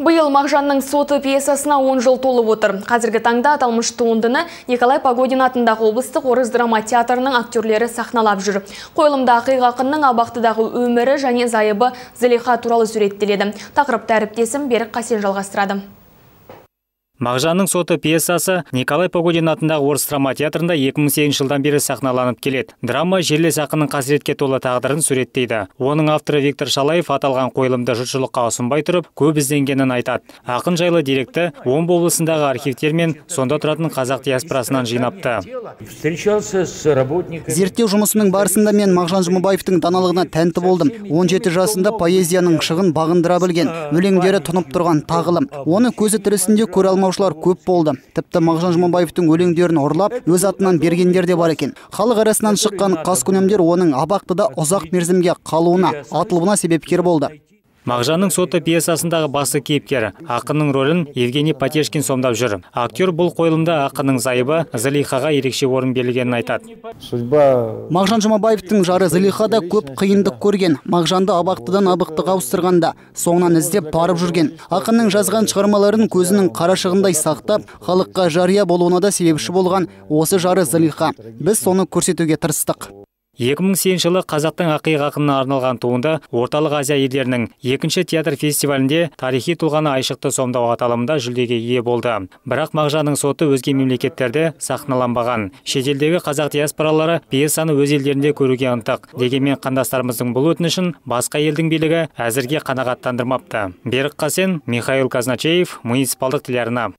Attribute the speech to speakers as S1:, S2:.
S1: Бұйыл Мағжанның соты пьесасына 10 жыл толып отыр. Қазіргі таңда аталмыш туындыны Николай Погодин атындағы облыстық орыс драма театрының актерлері сахналап жүр. Қойылымда ақынның абақтыдағы өмірі және зайыбы Зілиха туралы суреттеледі. Тақырыпты әріптесім Берік Қасен жалғастырады.
S2: Мағжанның соты пьесасы Николай Погодин атындағы орыс драма театрында 2008 жылдан бері сахналанып келеді. Драма жерлес ақынның қасіретке толы тағдырын суреттейді. Оның авторы Виктор Шалаев аталған қойылымды жұртшылыққа ұсынбай тұрып, көп ізденгенін айтады. Ақын жайлы деректі Омбы облысындағы архивтер мен сонда тұратын қазақ диаспорасынан жинапты.
S3: Зерттеу жұмысының барысында мен Мағжан Жұмабаевтың даналығына тәнті болдым. 17 жасында поэзияның шығын бағындыра білген, өлеңдері тұнып тұрған тағылым. Оны көзі тірісінде көре алмаушылар көп болды. Тіпті Мағжан Жұмабаевтың өлеңдерін ұрлап, өз атынан бергендер де бар екен. Халық арасынан шыққан қаскүнемдер оның абақтыда ұзақ мерзімге қалуына, атылуына себепкер болды.
S2: Мағжанның соты пьесасындағы басты кейіпкер ақынның рөлін Евгений Патешкин сомдап жүр. Актер бұл қойылымда ақынның зайыбы Зылихаға ерекше орын берілгенін айтады.
S3: Мағжан Жұмабаевтың жары Зылиха да көп қиындық көрген. Мағжанды абақтыдан абықтыға ауыстырғанда, соңынан іздеп барып жүрген. Ақынның жазған шығармаларын көзінің қарашығындай сақтап, халыққа жария болуына да себепші болған осы жары Зылиха. Біз соны көрсетуге тырыстық.
S2: 2008 жылы қазақтың ақиық ақынына арналған туынды орталық азия елдерінің екінші театр фестивалінде тарихи тұлғаны айшықты сомдау аталымында жүлдеге ие болды. Бірақ мағжанның соты өзге мемлекеттерде сахналанбаған. Шетелдегі қазақ диаспоралары пьесаны өз елдерінде көруге ынтық. Дегенмен қандастарымыздың бұл өтінішін басқа елдің билігі әзірге қанағаттандырмапты. Берік қасен михаил казначеев муниципалдық телеарна.